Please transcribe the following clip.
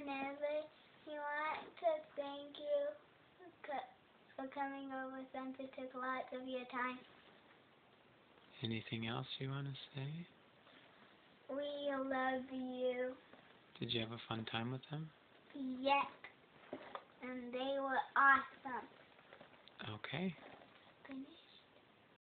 whenever you want to thank you for coming over since it took lots of your time. Anything else you want to say? We love you. Did you have a fun time with them? Yes. And they were awesome. Okay. Finish.